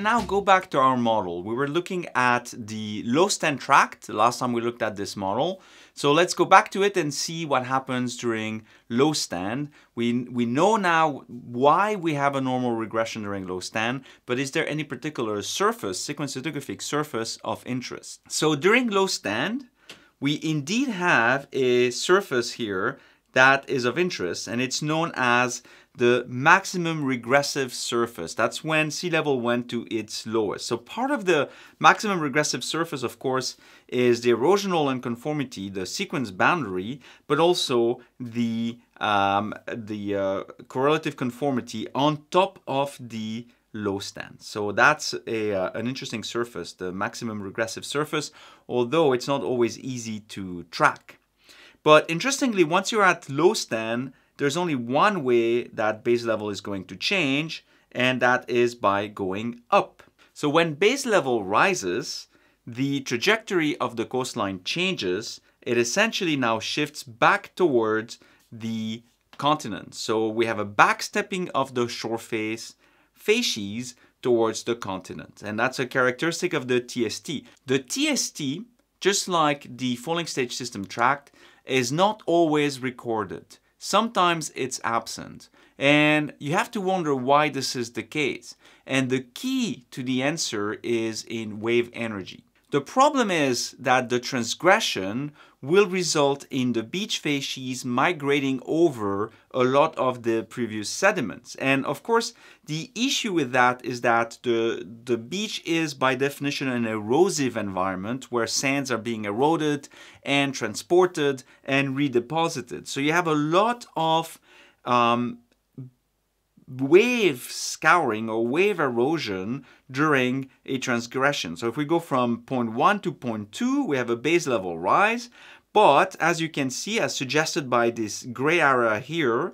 can now go back to our model. We were looking at the low stand tract the last time we looked at this model. So let's go back to it and see what happens during low stand. We, we know now why we have a normal regression during low stand, but is there any particular surface, sequence stratigraphic surface of interest? So during low stand, we indeed have a surface here that is of interest and it's known as the maximum regressive surface. That's when sea level went to its lowest. So part of the maximum regressive surface, of course, is the erosional unconformity, the sequence boundary, but also the, um, the uh, correlative conformity on top of the low stand. So that's a, uh, an interesting surface, the maximum regressive surface, although it's not always easy to track. But interestingly, once you're at low stand, there's only one way that base level is going to change, and that is by going up. So when base level rises, the trajectory of the coastline changes. It essentially now shifts back towards the continent. So we have a backstepping of the shore face facies towards the continent. And that's a characteristic of the TST. The TST, just like the falling stage system tract, is not always recorded. Sometimes it's absent. And you have to wonder why this is the case. And the key to the answer is in wave energy. The problem is that the transgression will result in the beach facies migrating over a lot of the previous sediments. And of course, the issue with that is that the, the beach is by definition an erosive environment where sands are being eroded and transported and redeposited. So you have a lot of um, wave scouring or wave erosion during a transgression. So if we go from point 1 to point 2, we have a base level rise. But as you can see, as suggested by this gray area here,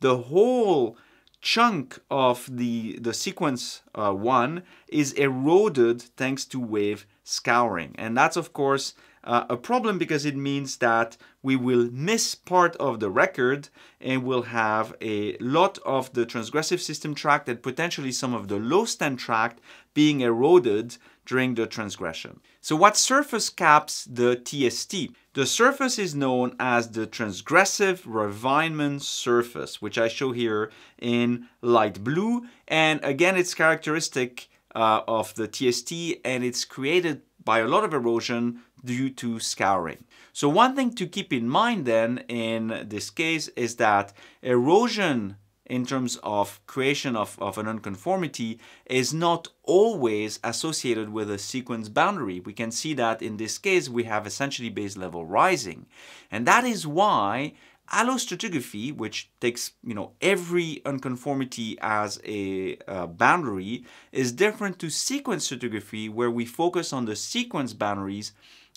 the whole chunk of the, the sequence uh, 1 is eroded thanks to wave scouring. And that's, of course, uh, a problem because it means that we will miss part of the record and we'll have a lot of the transgressive system tract and potentially some of the low stand tract being eroded during the transgression. So what surface caps the TST? The surface is known as the transgressive ravinement surface, which I show here in light blue. And again, it's characteristic uh, of the TST and it's created by a lot of erosion due to scouring. So one thing to keep in mind then in this case is that erosion in terms of creation of, of an unconformity is not always associated with a sequence boundary. We can see that in this case we have essentially base level rising. And that is why allostratigraphy, which takes you know every unconformity as a uh, boundary, is different to sequence stratigraphy, where we focus on the sequence boundaries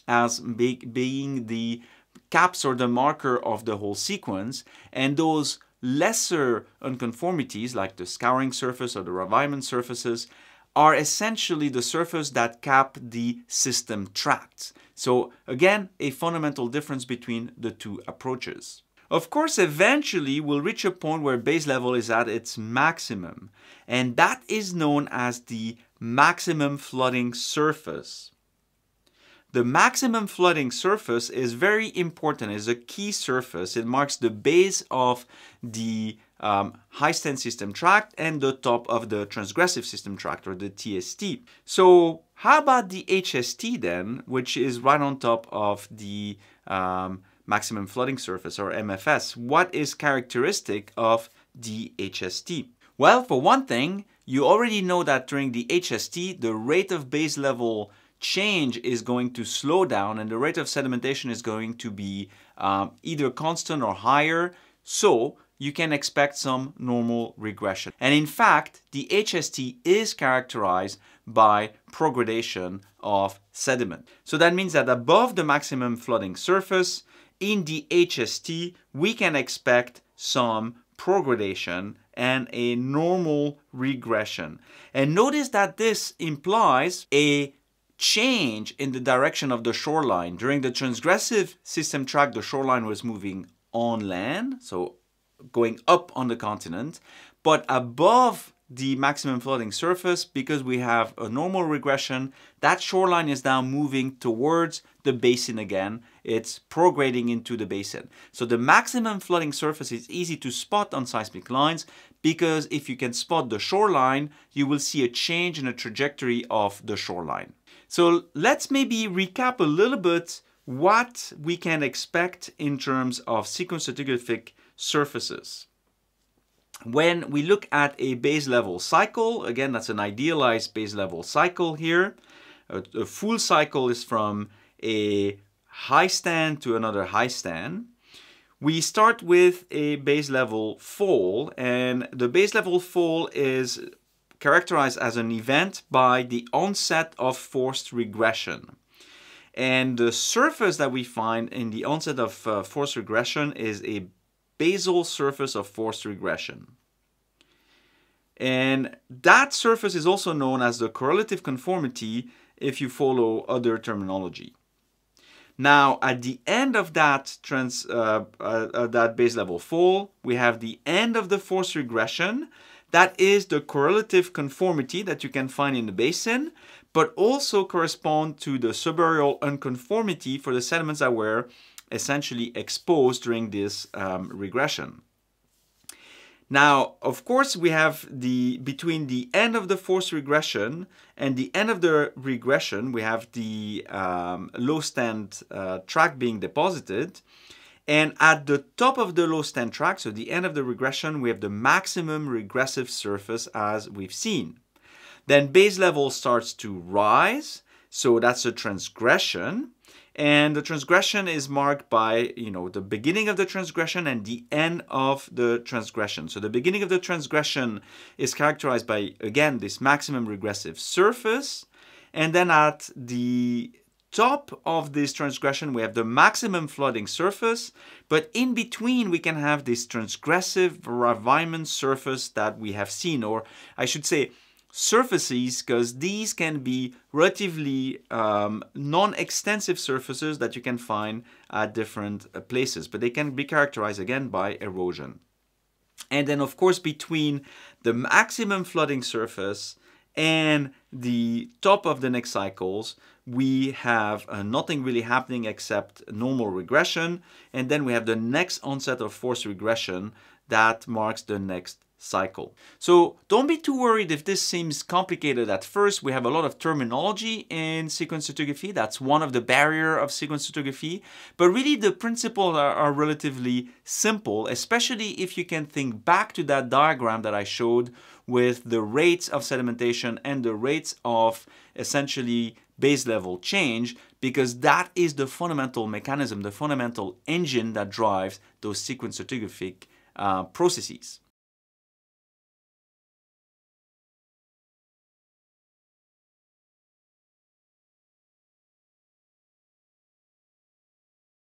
as be being the caps or the marker of the whole sequence, and those lesser unconformities, like the scouring surface or the ravinement surfaces, are essentially the surface that cap the system tracts. So again, a fundamental difference between the two approaches. Of course, eventually we'll reach a point where base level is at its maximum, and that is known as the maximum flooding surface. The maximum flooding surface is very important, it's a key surface. It marks the base of the um, high stand system tract and the top of the transgressive system tract or the TST. So how about the HST then, which is right on top of the um, maximum flooding surface or MFS. What is characteristic of the HST? Well, for one thing, you already know that during the HST, the rate of base level change is going to slow down and the rate of sedimentation is going to be um, either constant or higher. So you can expect some normal regression. And in fact, the HST is characterized by progradation of sediment. So that means that above the maximum flooding surface, in the HST, we can expect some progradation and a normal regression. And notice that this implies a change in the direction of the shoreline. During the transgressive system tract, the shoreline was moving on land, so going up on the continent. But above the maximum flooding surface because we have a normal regression. That shoreline is now moving towards the basin again. It's prograding into the basin. So the maximum flooding surface is easy to spot on seismic lines because if you can spot the shoreline, you will see a change in the trajectory of the shoreline. So let's maybe recap a little bit what we can expect in terms of sequence stratigraphic surfaces. When we look at a base level cycle, again, that's an idealized base level cycle here. A, a full cycle is from a high stand to another high stand. We start with a base level fall, and the base level fall is characterized as an event by the onset of forced regression. And the surface that we find in the onset of uh, forced regression is a basal surface of forced regression. And that surface is also known as the correlative conformity if you follow other terminology. Now, at the end of that trans, uh, uh, uh, that base level fall, we have the end of the force regression. That is the correlative conformity that you can find in the basin, but also correspond to the subaerial unconformity for the sediments that were essentially exposed during this um, regression. Now, of course, we have the between the end of the forced regression and the end of the regression, we have the um, low stand uh, track being deposited. And at the top of the low stand track, so the end of the regression, we have the maximum regressive surface as we've seen. Then base level starts to rise, so that's a transgression and the transgression is marked by you know the beginning of the transgression and the end of the transgression. So the beginning of the transgression is characterized by again this maximum regressive surface. And then at the top of this transgression we have the maximum flooding surface. But in between we can have this transgressive ravinement surface that we have seen or i should say surfaces because these can be relatively um, non-extensive surfaces that you can find at different uh, places, but they can be characterized again by erosion. And then of course between the maximum flooding surface and the top of the next cycles, we have uh, nothing really happening except normal regression. And then we have the next onset of forced regression that marks the next cycle. So don't be too worried if this seems complicated at first. We have a lot of terminology in sequence stratigraphy. That's one of the barrier of sequence stratigraphy. But really the principles are, are relatively simple, especially if you can think back to that diagram that I showed with the rates of sedimentation and the rates of essentially base level change because that is the fundamental mechanism, the fundamental engine that drives those sequence stratigraphic uh, processes.